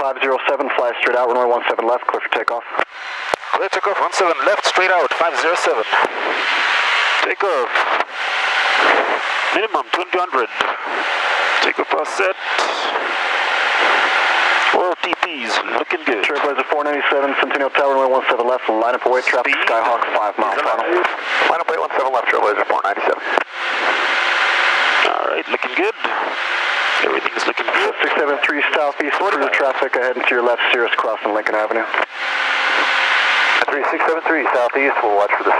507, fly straight out, runway 17 left, clear for takeoff. Clear takeoff, 17 left, straight out, 507. Takeoff. Minimum 200. Takeoff all set. All TPs, looking good. Trailblazer 497, Centennial Tower, runway 17 left, line up away, traffic, Speed. Skyhawk 5 mile final. Line up away, 17 left, Trailblazer 497. All right, looking good. Everything is looking good. 673 southeast, the traffic ahead and to your left, Cirrus crossing Lincoln Avenue. 3673 southeast, we'll watch for this.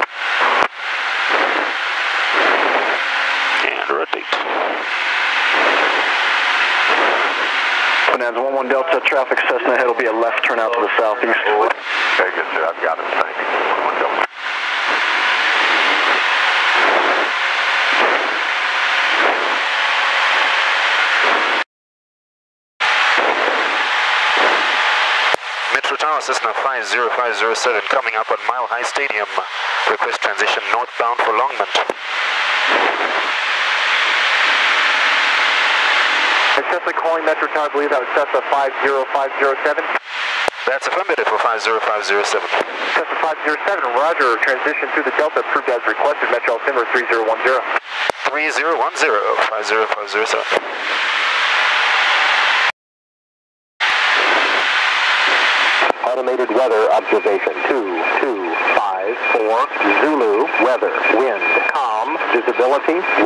And rotate. Bonanza 11 Delta, traffic Cessna ahead will be a left turn out to the southeast. Very good, sir. I've got it. Thank you. Metro Tower Cessna 50507 coming up on Mile High Stadium. Request transition northbound for Longmont. Cessna calling Metro Tower, I believe that was Cessna 50507. That's affirmative for 50507. Cessna 507, roger, transition through the Delta approved as requested, Metro Altimeter 3010. 3010 50507. Weather observation. 2254 Zulu weather. Wind calm. Visibility 10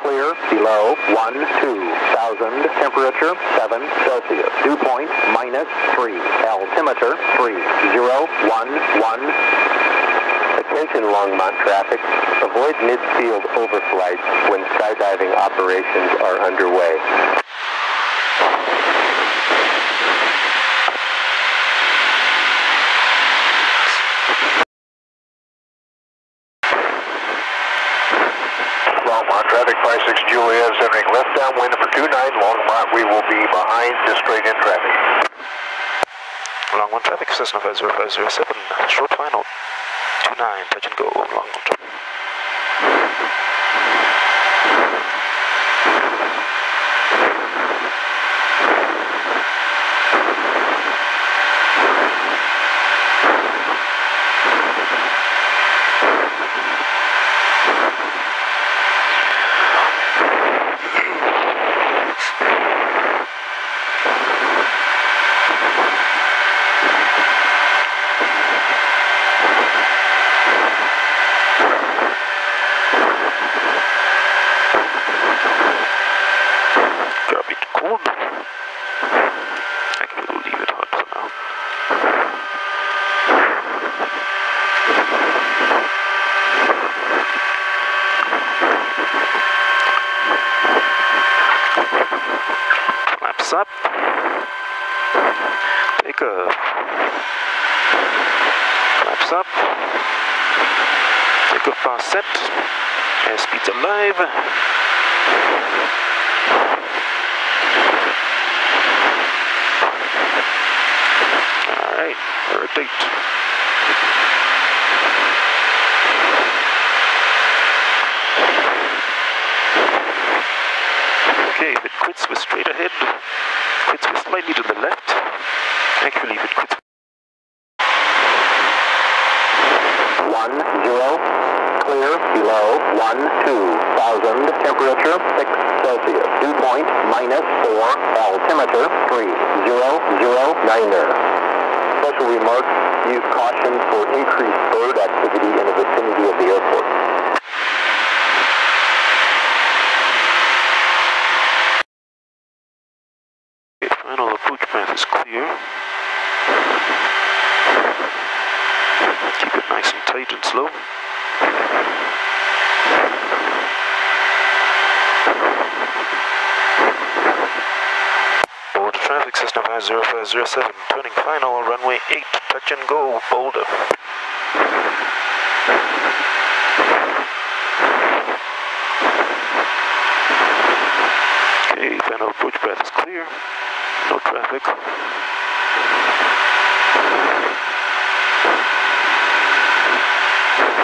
clear below 12,000 temperature 7 Celsius. Dew point minus 3 altimeter 3011 Attention Longmont traffic. Avoid midfield overflights when skydiving operations are underway Longmont traffic 56 Juliet is entering left downwind for 29 Longmont. We will be behind just straight in traffic. Longmont traffic, Cessna 50507, short final. 29, touch and go, Longmont. Drop it cold. I can leave it hot for now. Flaps up. Take off. Flaps up. Take off bar set. Airspeed's alive. Alright, rotate. Okay, it quits, we're straight ahead. Quits, we're slightly to the left. Actually, if it quits, one zero clear below one two thousand temperature six Celsius dew point minus four altimeter three zero zero niner. Special remarks: Use caution for increased bird activity in the vicinity of the airport. final approach path is clear. And slow. Board traffic system 50507, turning final, runway 8, touch and go, Boulder. Okay, final approach path is clear, no traffic.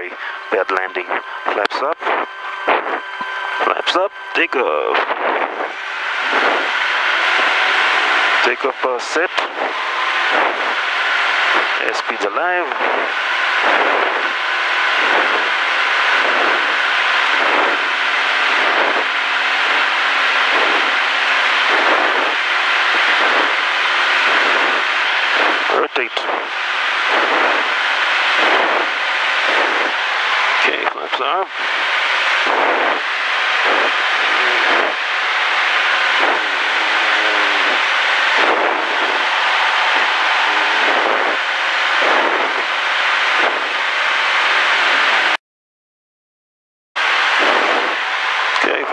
sorry, bad landing. Flaps up, flaps up, take off. Take off power set. Airspeed's alive.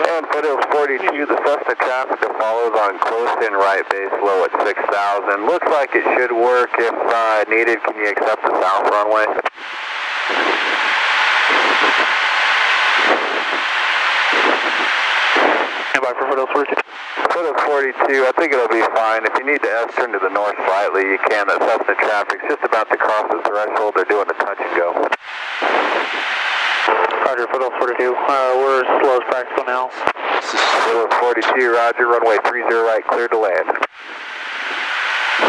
And Foothills 42, the Cessna traffic that follows on close in right base low at 6,000. Looks like it should work. If uh, needed, can you accept the south runway? Foothills 42. Foothills 42, I think it'll be fine. If you need to S-turn to the north slightly, you can. The Cessna traffic's just about to cross the threshold. They're doing a touch and go. Roger, Foothills 42. Uh, we're as slow as practical now. Foothills 42, roger. Runway 30 right, clear to land.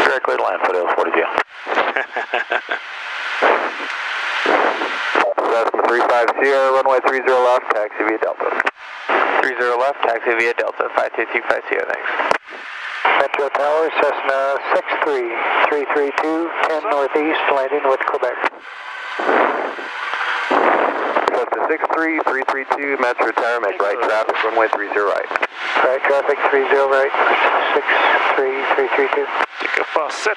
Clear to land, Foothills 42. Cessna 35 Sierra, runway 30 left, taxi via Delta. 30 left, taxi via Delta, 5225 Sierra, thanks. Metro Tower, Cessna 63332, 10 Northeast, landing with Quebec. Cessna 63332, Metro Tower, make right traffic, runway 30 right. Right traffic, 30 right, 63332. Take a fast set.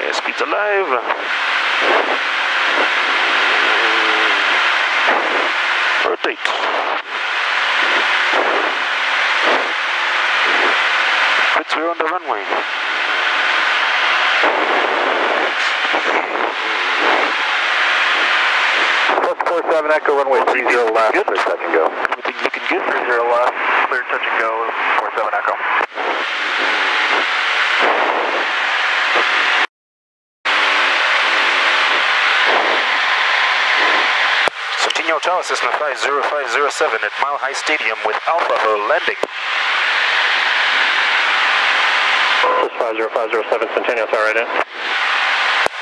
Airspeed's alive. Rotate. Fritz, we're on the runway. Plus 47 Echo, runway 30 left, Good. clear touch and go. Everything looking good. 30 left, clear touch and go, 47 Echo. Cessna 50507 at Mile High Stadium with Alpha for landing. This is 50507 Centennial Tower, right in.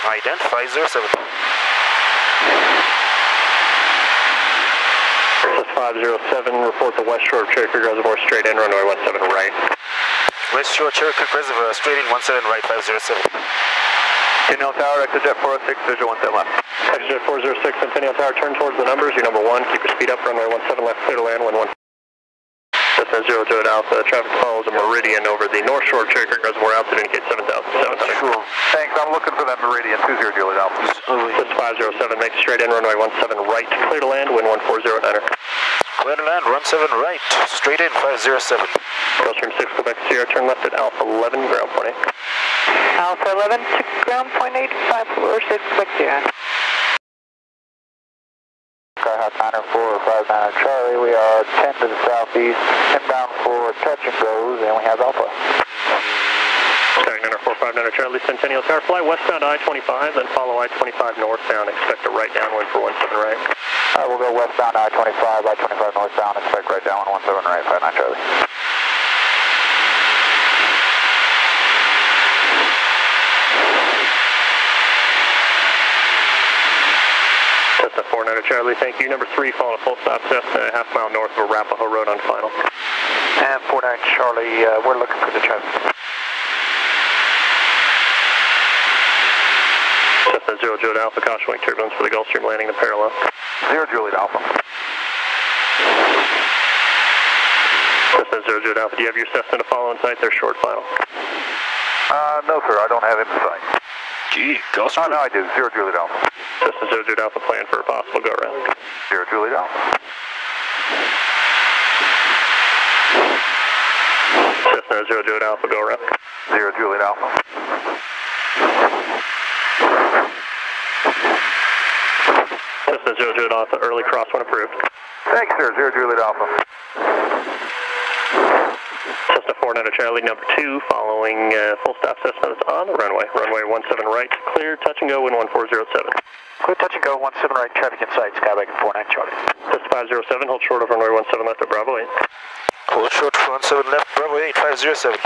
Ident 507. This is 507, report the west shore of Cherry Creek Reservoir, straight in, runway 17 right. West Shore Cherry Creek Reservoir, straight in 17 right 507. Centennial Tower, Execjet 406, visual 17 left. Exit 406, Centennial Tower, turn towards the numbers. You're number one. Keep your speed up. Runway 17 left, clear to land. Wind 1. Cessna 0 to Alpha. Traffic follows a meridian over the north shore of Cherry Creek Reservoir. Altitude indicates 7,700. Sure. Thanks, I'm looking for that Meridian, 20 Juliet Alpha. This is 507. Make straight in. Runway 17 right, clear to land. Wind 140 enter. Clear to land, run 7 right, straight in 507. Gulfstream 6, Quebec 0, Turn left at Alpha 11, ground point 8. Alpha 11 to ground point 85 4 6 Quebec Sierra. Sky Hawk 90459 Charlie. We are 10 to the southeast, inbound for touch and goes, and we have Alpha. Sky 90459 Charlie Centennial Tower, fly westbound I-25, then follow I-25 northbound. Expect a right downwind for 17 right. All right, we'll go westbound I-25, I-25 northbound, expect right down 17 right, 59 Charlie. Cessna 49 Charlie, thank you. Number three, following a full stop Cessna, a half mile north of Arapahoe Road on final. And 49 Charlie, uh, we're looking for the traffic. Cessna 0 Juliet Alpha, caution wake turbulence for the Gulfstream landing the parallel. Zero Juliet Alpha. Cessna 0 Juliet Alpha, do you have your Cessna to follow in sight? They're short final. Uh, no sir, I don't have him in sight. Gee, Oh, no, I do. Zero Juliet Alpha. Cessna 0 Juliet Alpha, plan for a possible go round. Zero Juliet Alpha. Cessna 0 Juliet Alpha, go round. Zero Juliet Alpha. Cessna 0 Juliet Alpha, early cross when approved. Thanks sir, Zero Juliet Alpha. Cessna 49 Charlie, number two, following uh, full stop Cessna that's on the runway. Runway 17 right, clear, touch and go, wind 1407. Clear touch and go, 17 right, traffic in sight, Skyhawk 49 Charlie. Cessna 507, hold short of runway 17 left at Bravo 8. Hold short for 17 left, Bravo 8507.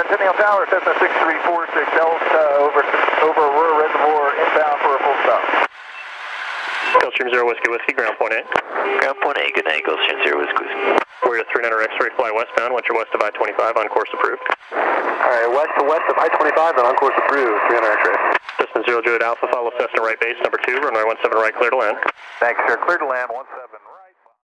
Centennial Tower, Cessna 6346, Delta over, over Aurora Reservoir, inbound for a full stop. Gulfstream 0 Whiskey Whiskey, ground point 8. Ground point 8, good night, Gulfstream 0 Whiskey Whiskey. Warrior 300 X-ray, fly westbound, once you're west of I-25, on course approved. Alright, west to west of I-25 and on course approved, 300 X-ray. Cessna 0 Juliet Alpha, follow Cessna right base, number two, runway 17 right, clear to land. Thanks, sir. Clear to land, 17